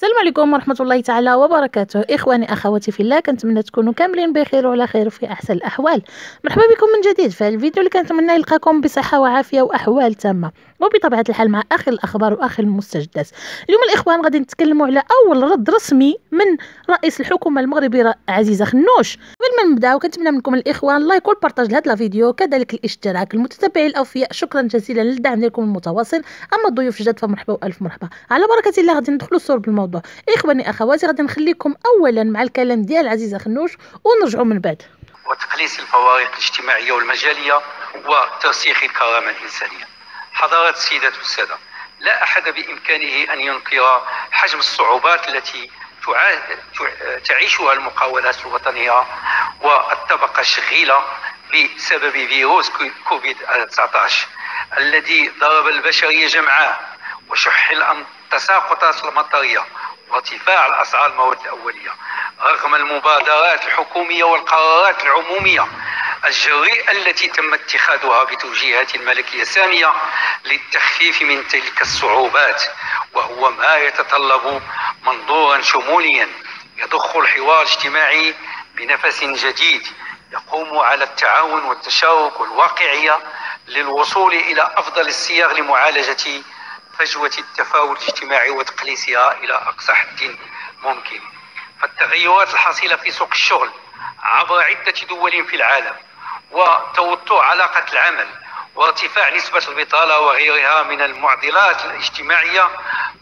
السلام عليكم ورحمة الله تعالى وبركاته. إخواني أخواتي في الله كنتمنى تكونوا كاملين بخير وعلى خير في أحسن الأحوال. مرحبا بكم من جديد في الفيديو اللي كنتمنى يلقاكم بصحة وعافية وأحوال تامة. وبطبيعة الحال مع أخي الأخبار وأخي المستجدات. اليوم الإخوان غادي نتكلموا على أول رد رسمي من رئيس الحكومة المغربي عزيزة خنوش قبل ما نبداو كنتمنى منكم الإخوان لايك والبارطاج لهذا الفيديو كذلك الاشتراك المتتبعين الأوفياء. شكرا جزيلا للدعم ديالكم المتواصل. أما الضيوف الجداد فمرحبا وألف مرحبا. على بركة الله غادي ندخلوا الصور بالموضوع. إخواني أخواتي غادي نخليكم أولا مع الكلام ديال عزيزة خنوش ونرجعوا من بعد. وتقليص الفوارق الاجتماعية والمجالية وترسيخ الكرامة الإنسانية. حضرات السيدات والسادة لا أحد بإمكانه أن ينكر حجم الصعوبات التي تعيشها المقاولات الوطنية والطبقة الشغيلة بسبب فيروس كوفيد 19 الذي ضرب البشرية جمعاء وشح التساقطات المطرية وارتفاع الأسعار المواد الأولية رغم المبادرات الحكومية والقرارات العمومية الجريئة التي تم اتخاذها بتوجيهات الملكية سامية للتخفيف من تلك الصعوبات وهو ما يتطلب منظورا شموليا يضخ الحوار الاجتماعي بنفس جديد يقوم على التعاون والتشارك والواقعية للوصول إلى أفضل الصيغ لمعالجة فجوة التفاوت الاجتماعي وتقليصها إلى أقصى حد ممكن. فالتغيرات الحاصلة في سوق الشغل عبر عدة دول في العالم وتوطؤ علاقة العمل وارتفاع نسبة البطالة وغيرها من المعضلات الاجتماعية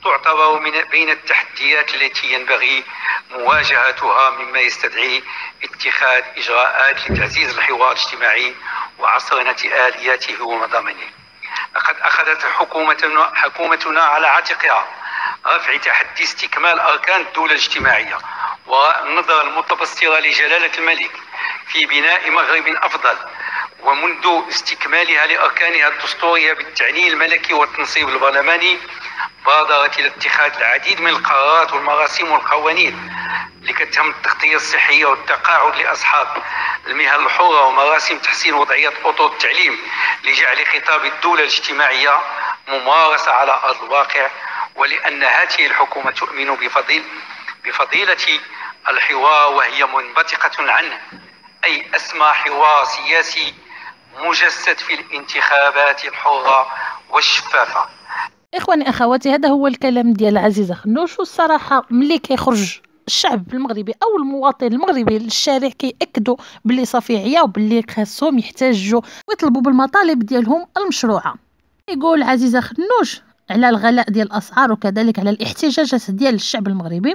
تعتبر من بين التحديات التي ينبغي مواجهتها مما يستدعي اتخاذ إجراءات لتعزيز الحوار الاجتماعي وعصرنة آلياته ومضامنه لقد أخذت حكومتنا, حكومتنا على عاتقها رفع تحدي استكمال أركان الدولة الاجتماعية والنظرة المتبصرة لجلالة الملك في بناء مغرب أفضل ومنذ استكمالها لأركانها الدستورية بالتعني الملكي والتنصيب البرلماني بادرت إلى اتخاذ العديد من القرارات والمراسيم والقوانين لكتهم التغطية الصحية والتقاعد لأصحاب المهن الحرة ومراسم تحسين وضعية أطر التعليم لجعل خطاب الدولة الاجتماعية ممارسة على أرض الواقع ولأن هذه الحكومة تؤمن بفضيل بفضيلة الحوار وهي منبثقة عنه أي أسمى حوار سياسي مجسد في الانتخابات الحرة والشفافة. إخواني أخواتي هذا هو الكلام ديال عزيزة خنوش والصراحة ملي كيخرج الشعب المغربي أو المواطن المغربي للشارع كيأكدوا باللي صافي عيا وباللي خاصهم يحتاجوا ويطلبوا بالمطالب ديالهم المشروعة. يقول عزيزة خنوش على الغلاء ديال الأسعار وكذلك على الاحتجاجات ديال الشعب المغربي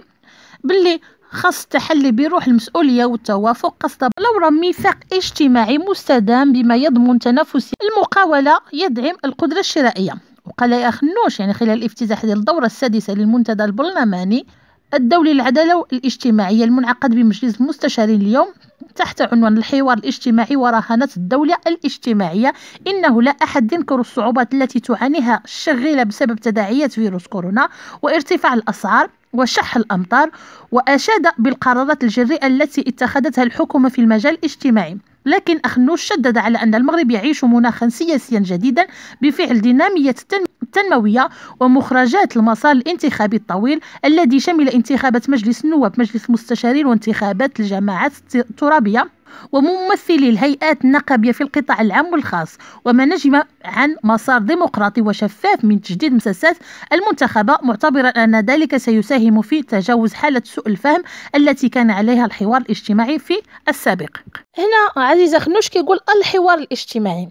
باللي خاص التحلي بروح المسؤولية والتوافق قصد بلورة ميثاق اجتماعي مستدام بما يضمن تنافسية المقاولة يدعم القدرة الشرائية. وقال يا خنوش يعني خلال الافتتاح ديال الدورة السادسة للمنتدى البرلماني الدولي للعدالة الاجتماعية المنعقد بمجلس المستشارين اليوم تحت عنوان الحوار الاجتماعي ورهانة الدولة الاجتماعية. إنه لا أحد ينكر الصعوبات التي تعانيها الشغيلة بسبب تداعيات فيروس كورونا وارتفاع الأسعار وشح الأمطار وأشاد بالقرارات الجريئة التي اتخذتها الحكومة في المجال الاجتماعي. لكن أخنوش شدد على أن المغرب يعيش مناخا سياسيا جديدا بفعل دينامية التنموية ومخرجات المسار الانتخابي الطويل الذي شمل انتخابات مجلس النواب مجلس المستشارين وانتخابات الجماعات الترابية. وممثلي الهيئات النقابية في القطاع العام والخاص وما نجم عن مسار ديمقراطي وشفاف من تجديد مساسات المنتخبة معتبرا أن ذلك سيساهم في تجاوز حالة سوء الفهم التي كان عليها الحوار الاجتماعي في السابق. هنا عزيزة خنوش كيقول الحوار الاجتماعي.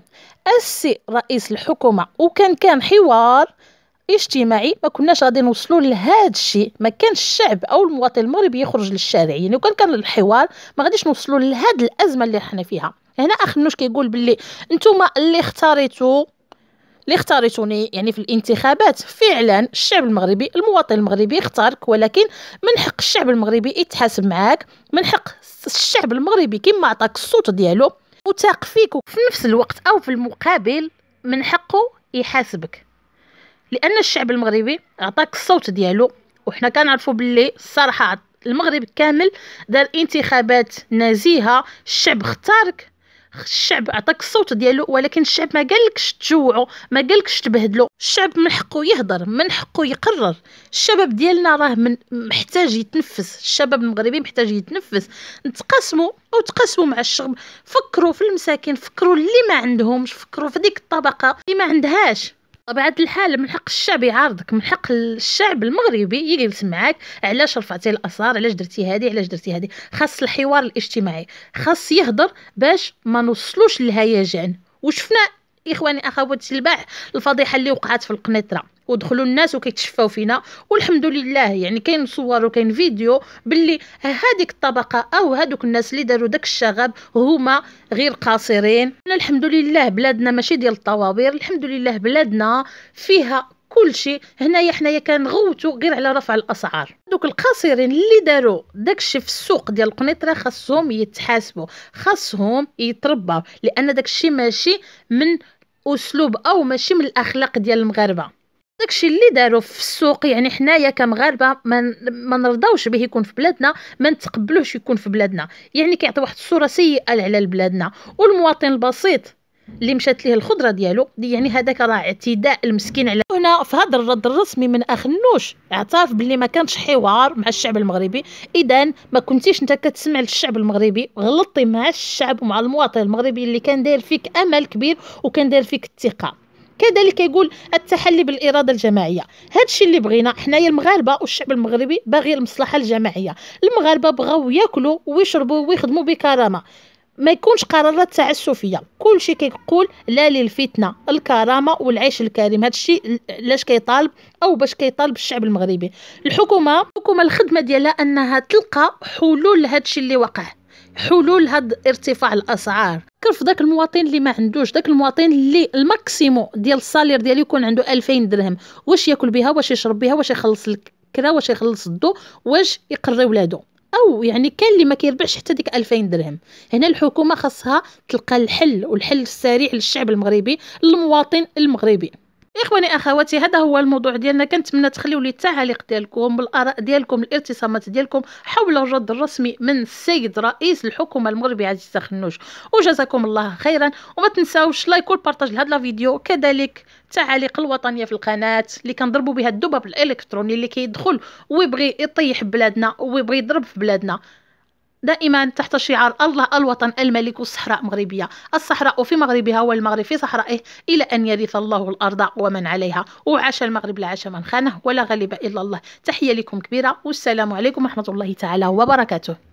السي رئيس الحكومة وكان كان حوار اجتماعي ما كناش غادي نوصلوا لهذا الشيء. ما كانش الشعب أو المواطن المغربي يخرج للشارع. يعني وكان كان الحوار ما غاديش نوصلوا لهذه الأزمة اللي حنا فيها. هنا أخ نوش كيقول باللي نتوما اللي اختاريتو اللي اختاريتوني يعني في الانتخابات فعلا الشعب المغربي المواطن المغربي اختارك ولكن من حق الشعب المغربي يتحاسب معاك من حق الشعب المغربي كيما عطاك الصوت ديالو وتاق فيك وفي نفس الوقت أو في المقابل من حقه يحاسبك. لأن الشعب المغربي عطاك الصوت ديالو وحنا كنعرفوا باللي الصراحه المغرب كامل دار انتخابات نزيهة. الشعب اختارك الشعب عطاك الصوت ديالو ولكن الشعب ما قالكش تجوعو ما قالكش تبهدلو. الشعب من حقه يهضر من حقه يقرر. الشباب ديالنا راه من محتاج يتنفس. الشباب المغربي محتاج يتنفس. نتقاسموا أو تقاسموا مع الشعب. فكروا في المساكين فكروا اللي ما عندهمش فكروا في ديك الطبقة اللي ما عندهاش. طبيعة الحال من حق الشعب يعارضك من حق الشعب المغربي يجلس معاك علاش رفعتي الاسعار علاش درتي هذه علاش درتي هذه. خاص الحوار الاجتماعي خاص يهضر باش ما نوصلوش للهيجان. وشفنا إخواني اخواتي الباع الفضيحة اللي وقعت في القنيطرة. ودخلوا الناس وكيتشفاو فينا. والحمد لله يعني كاين صور وكاين فيديو باللي هذيك الطبقة أو هذوك الناس اللي داروا داك الشغب هما غير قاصرين. الحمد لله بلادنا ماشي ديال الطوابير. الحمد لله بلادنا فيها كل شيء هنايا حنايا كنغوتو غير على رفع الأسعار. دوك القاصرين اللي داروا داكشي في السوق ديال القنيطرة خاصهم يتحاسبوا خاصهم يتربوا لأن داكشي ماشي من أسلوب أو ماشي من الأخلاق ديال المغاربة. داكشي اللي داروا في السوق يعني حنايا كمغاربة ما ما نرضاوش به يكون في بلادنا ما نتقبلوش يكون في بلادنا. يعني كيعطي واحد الصورة سيئة على بلادنا والمواطن البسيط اللي مشات ليه الخضرة ديالو دي يعني هذاك راه اعتداء المسكين على هنا في هذا الرد الرسمي من اخنوش اعترف باللي ما كانش حوار مع الشعب المغربي. اذا ما كنتيش أنت كتسمع للشعب المغربي غلطتي مع الشعب ومع المواطن المغربي اللي كان داير فيك أمل كبير وكان داير فيك الثقة. كذلك يقول التحلي بالإرادة الجماعية. هذا الشيء اللي بغينا حنايا المغاربة والشعب المغربي باغي المصلحة الجماعية. المغاربة بغاو ياكلوا ويشربوا ويخدموا بكرامة. ما يكونش قرارات تعسفية. كل شيء كيقول لا للفتنة الكرامة والعيش الكريم. هذا الشيء لاش كيطالب أو باش كيطالب الشعب المغربي. الحكومة الحكومة الخدمة ديالها أنها تلقى حلول لهذا الشيء اللي وقع حلول هاد ارتفاع الأسعار. كيف داك المواطن اللي ما عندوش داك المواطن اللي ال maximum ديال ال salaire ديالو يكون عنده 2000 درهم. واش ياكل بها واش يشرب بها واش يخلص الكرا واش يخلص الضو؟ واش يقري ولادو أو يعني كاين اللي ما كيربحش حتى ديك 2000 درهم. هنا الحكومة خاصها تلقى الحل والحل السريع للشعب المغربي للمواطن المغربي. إخواني أخواتي هذا هو الموضوع ديالنا. كنتمنى تخليو لي التعاليق ديالكم بالآراء ديالكم الارتسامات ديالكم حول الرد الرسمي من السيد رئيس الحكومة المغربي عزيز أخنوش وجزاكم الله خيرا. وما تنساوش لايك والبارطاج لهذا الفيديو. كذلك التعاليق الوطنية في القناة اللي كنضربوا بها الذباب الإلكتروني اللي كيدخل ويبغي يطيح بلادنا ويبغي يضرب في بلادنا. دائما تحت شعار الله الوطن الملك الصحراء مغربية. الصحراء في مغربها والمغرب في صحرائه إلى أن يرث الله الأرض ومن عليها. وعاش المغرب لا عاش من خانه ولا غالب إلا الله. تحية لكم كبيرة والسلام عليكم ورحمة الله تعالى وبركاته.